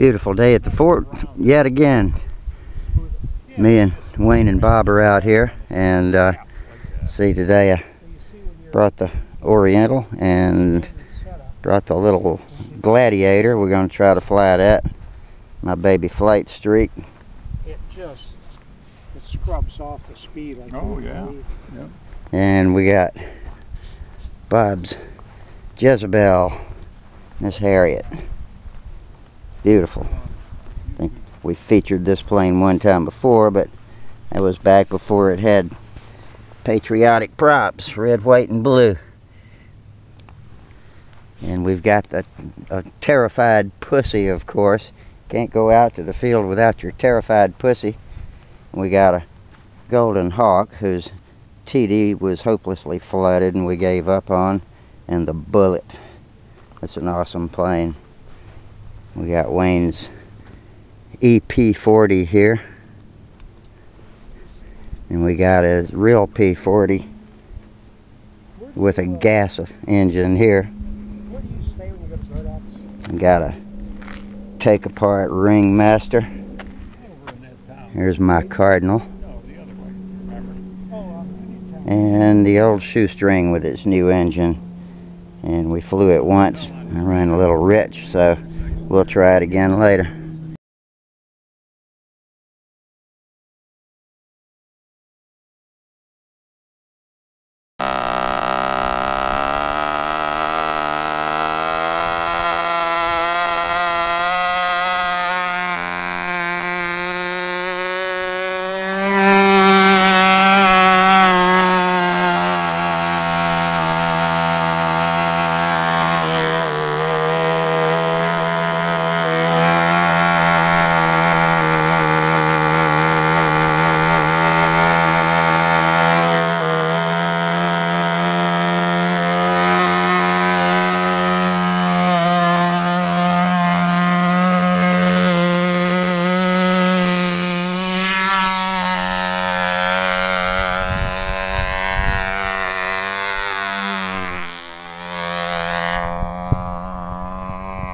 Beautiful day at the fort yet again. Me and Wayne and Bob are out here and uh, see today I brought the Oriental and brought the little Gladiator. We're going to try to fly that. My baby Flite Streak. It just it scrubs off the speed. Like Oh, you yeah. believe. And we got Bob's Jezebel, Miss Harriet. Beautiful. I think we featured this plane one time before, but that was back before it had patriotic props, red, white, and blue. And we've got the a terrified pussy, of course. Can't go out to the field without your terrified pussy. We got a golden hawk whose TD was hopelessly flooded and we gave up on, and the Bullet. That's an awesome plane. We got Wayne's EP40 here. And we got his real P40 with a gas engine here. Got a take apart Ringmaster. Here's my Cardinal. And the old shoestring with its new engine. And we flew it once and ran a little rich, so we'll try it again later.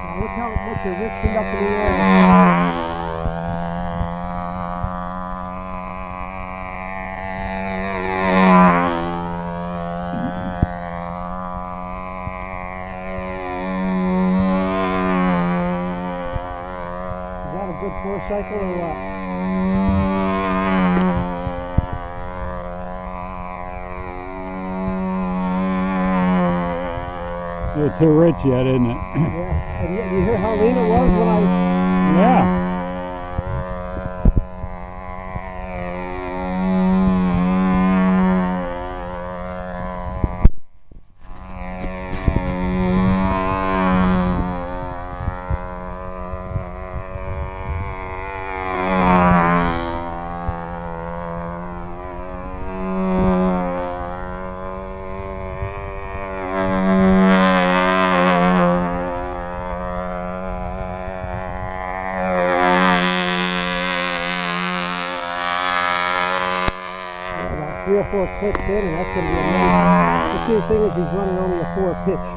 Now look how much you're lifting up in the air. Is that a good four cycle or what? You're too rich yet, isn't it? Yeah. And you, you hear how lean it was when I yeah. Three or four clicks in, and that's going to be enough. The key thing is he's running only a four pitch.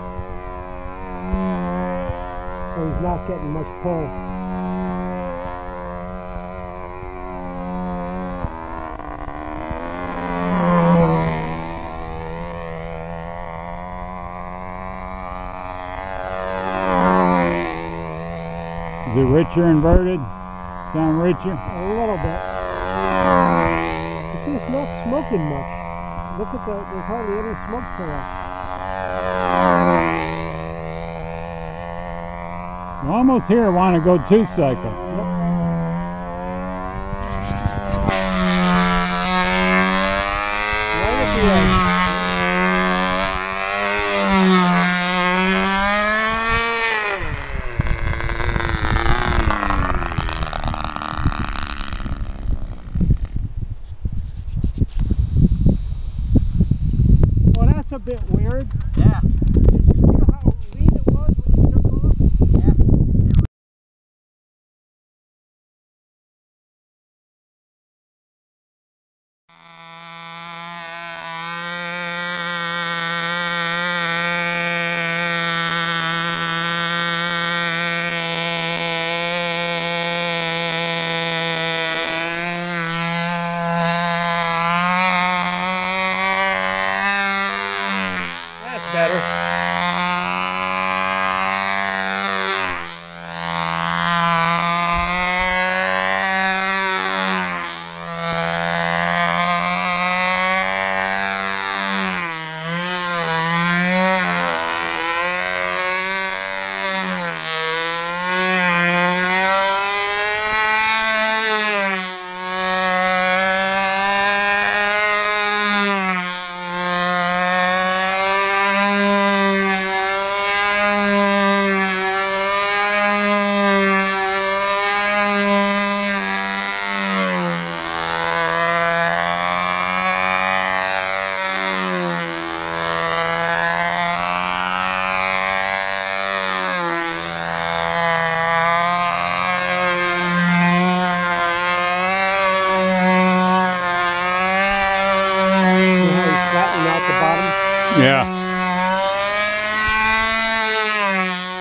So he's not getting much pull. Is it richer inverted? Sound richer? A little bit. You see, it's not smoking much. Look at that, there's hardly any smoke that. I'm almost here. I want to go two cycle. Right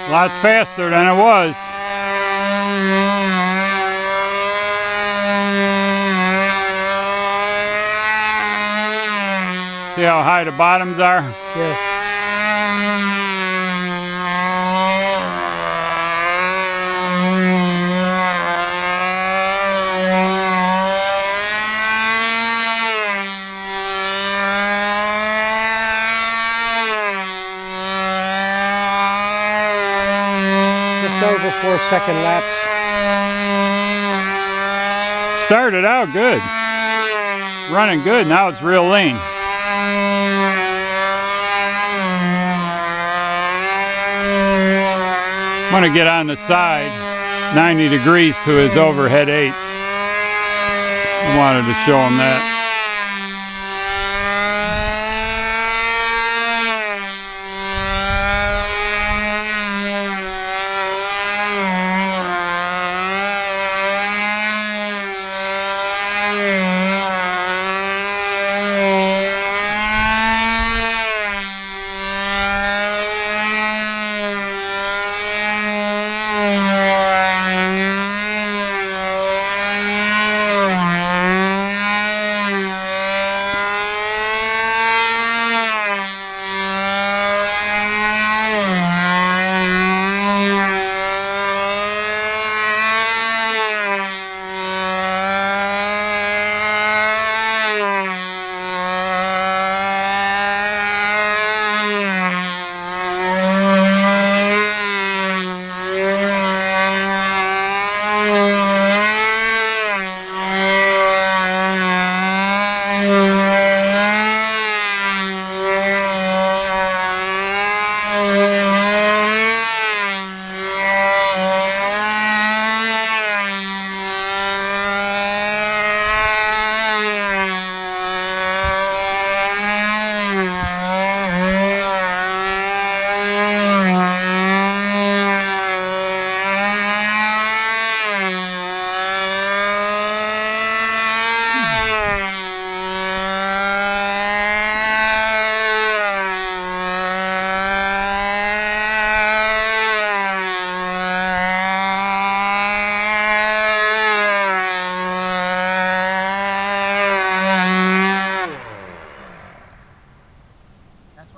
Lots faster than it was. See how high the bottoms are? Yeah. Just over four second laps. Started out good. Running good, now it's real lean. I'm gonna get on the side, 90 degrees to his overhead eights. I wanted to show him that.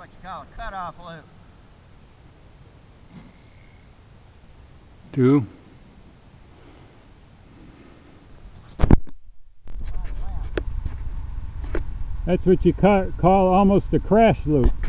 What you call a cutoff loop. Two. That's what you ca- call almost a crash loop.